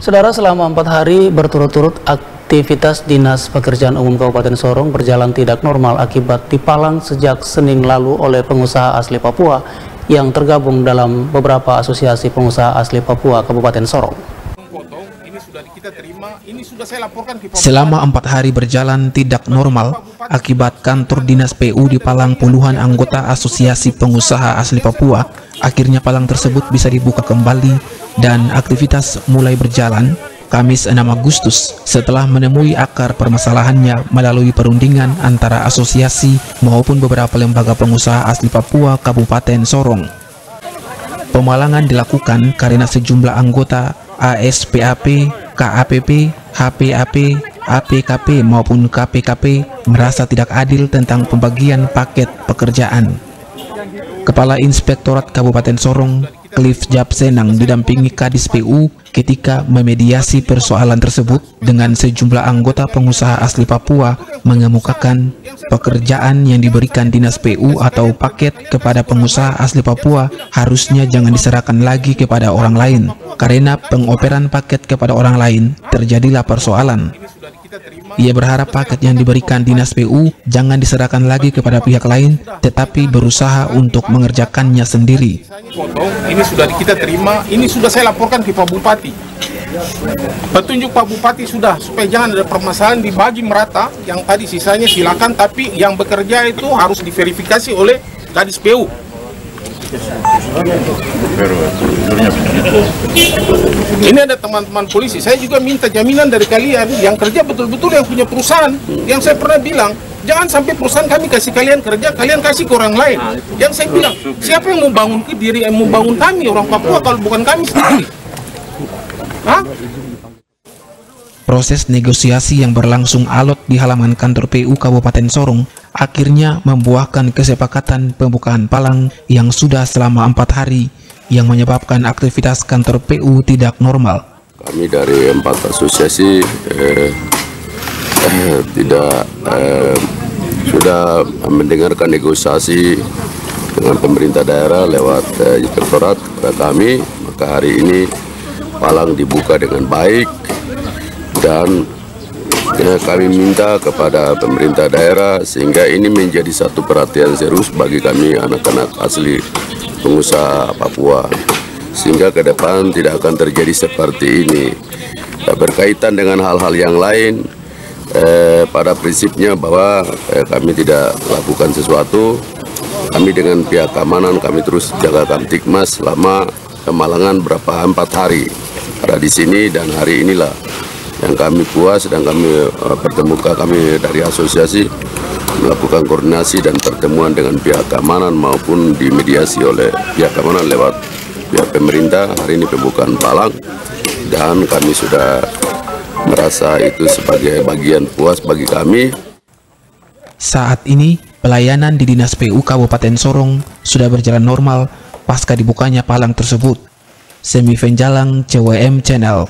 Saudara selama empat hari berturut-turut aktivitas Dinas Pekerjaan Umum Kabupaten Sorong berjalan tidak normal akibat dipalang sejak Senin lalu oleh pengusaha asli Papua yang tergabung dalam beberapa asosiasi pengusaha asli Papua Kabupaten Sorong. Selama empat hari berjalan tidak normal akibat kantor dinas PU di Palang puluhan anggota asosiasi pengusaha asli Papua akhirnya palang tersebut bisa dibuka kembali dan aktivitas mulai berjalan. Kamis 6 Agustus setelah menemui akar permasalahannya melalui perundingan antara asosiasi maupun beberapa lembaga pengusaha asli Papua Kabupaten Sorong. Pemalangan dilakukan karena sejumlah anggota ASPAP, KAPP, HPAP, APKP maupun KPKP merasa tidak adil tentang pembagian paket pekerjaan. Kepala Inspektorat Kabupaten Sorong Cliff Japsenang didampingi Kadis PU ketika memediasi persoalan tersebut dengan sejumlah anggota pengusaha asli Papua mengemukakan pekerjaan yang diberikan Dinas PU atau paket kepada pengusaha asli Papua harusnya jangan diserahkan lagi kepada orang lain karena pengoperan paket kepada orang lain terjadilah persoalan. Ia berharap paket yang diberikan Dinas PU jangan diserahkan lagi kepada pihak lain, tetapi berusaha untuk mengerjakannya sendiri. Ini sudah kita terima, ini sudah saya laporkan ke Pak Bupati. Petunjuk Pak Bupati sudah, supaya jangan ada permasalahan dibagi merata, yang tadi sisanya silakan, tapi yang bekerja itu harus diverifikasi oleh Kadis PU. Ini ada teman-teman polisi, saya juga minta jaminan dari kalian yang kerja betul-betul yang punya perusahaan. Yang saya pernah bilang, jangan sampai perusahaan kami kasih kalian kerja, kalian kasih ke orang lain. Yang saya bilang, siapa yang mau bangun ke diri, yang mau bangun kami, orang Papua, kalau bukan kami sendiri? Hah? Proses negosiasi yang berlangsung alot di halaman kantor PU Kabupaten Sorong akhirnya membuahkan kesepakatan pembukaan palang yang sudah selama empat hari yang menyebabkan aktivitas kantor PU tidak normal. Kami dari empat asosiasi eh, eh, tidak eh, sudah mendengarkan negosiasi dengan pemerintah daerah lewat eh, inspektorat kepada kami, maka hari ini palang dibuka dengan baik dan Ya, kami minta kepada pemerintah daerah sehingga ini menjadi satu perhatian serius bagi kami anak-anak asli pengusaha Papua sehingga ke depan tidak akan terjadi seperti ini. Ya, berkaitan dengan hal-hal yang lain, eh, pada prinsipnya bahwa eh, kami tidak lakukan sesuatu, kami dengan pihak keamanan kami terus jaga kamtikmas selama kemalangan berapa empat hari ada di sini dan hari inilah yang kami puas dan kami uh, pertemukan kami dari asosiasi melakukan koordinasi dan pertemuan dengan pihak keamanan maupun dimediasi oleh pihak keamanan lewat pihak pemerintah hari ini pembukaan palang dan kami sudah merasa itu sebagai bagian puas bagi kami. Saat ini pelayanan di Dinas PU Kabupaten Sorong sudah berjalan normal pasca dibukanya palang tersebut. Semi Venjalang CWM Channel